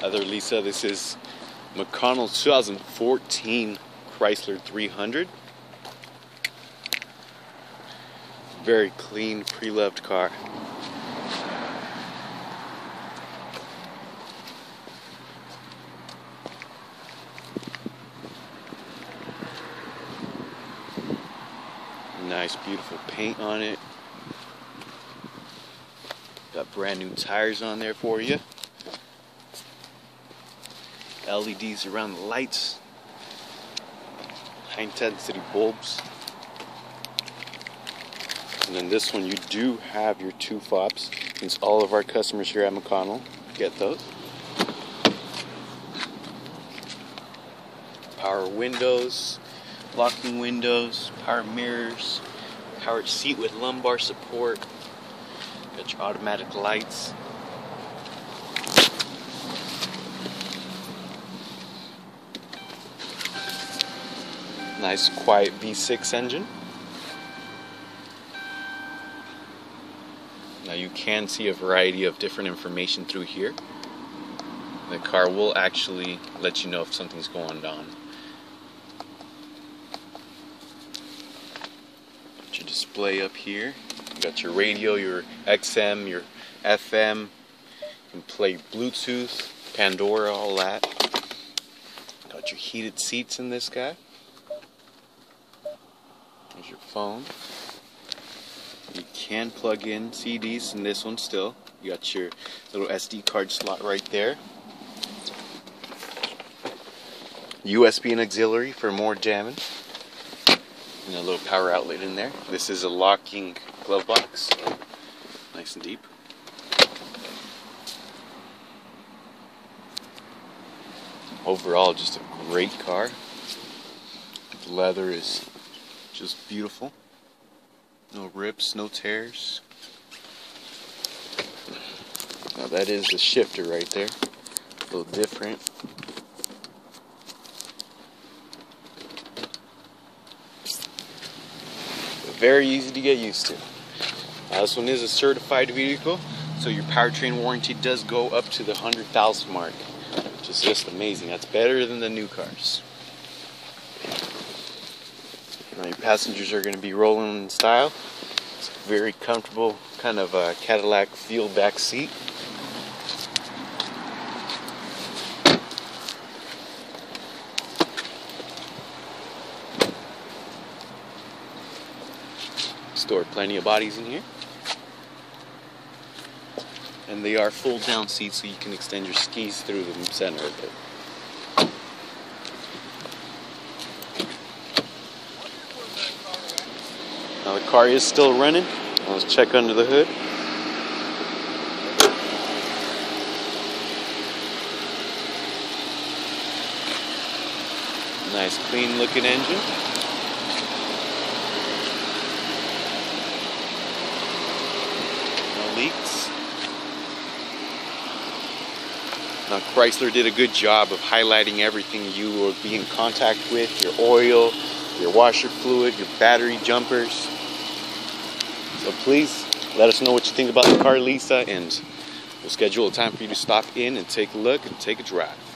Other Lisa, this is McConnell 2014 Chrysler 300. Very clean, pre-loved car. Nice, beautiful paint on it. Got brand new tires on there for you. LEDs around the lights. High intensity bulbs. And then this one, you do have your two fobs, since all of our customers here at McConnell get those. Power windows, locking windows, power mirrors, powered seat with lumbar support. Got your automatic lights. Nice quiet V6 engine. Now you can see a variety of different information through here. The car will actually let you know if something's going on. Got your display up here. You got your radio, your XM, your FM. You can play Bluetooth, Pandora, all that. Got your heated seats in this guy. There's your phone. You can plug in CDs in this one still. You got your little SD card slot right there. USB and auxiliary for more jamming. And a little power outlet in there. This is a locking glove box. Nice and deep. Overall, just a great car. The leather is just beautiful. No rips, no tears. Now that is the shifter right there. A little different. But very easy to get used to. Now this one is a certified vehicle, so your powertrain warranty does go up to the 100,000 mark, which is just amazing. That's better than the new cars. Your passengers are going to be rolling in style. It's a very comfortable kind of a Cadillac feel back seat. Store plenty of bodies in here. And they are fold down seats so you can extend your skis through the center of it. Now the car is still running. Let's check under the hood. Nice clean looking engine. No leaks. Now Chrysler did a good job of highlighting everything you will be in contact with, your oil, your washer fluid, your battery jumpers. So please let us know what you think about the car, Lisa, and we'll schedule a time for you to stop in and take a look and take a drive.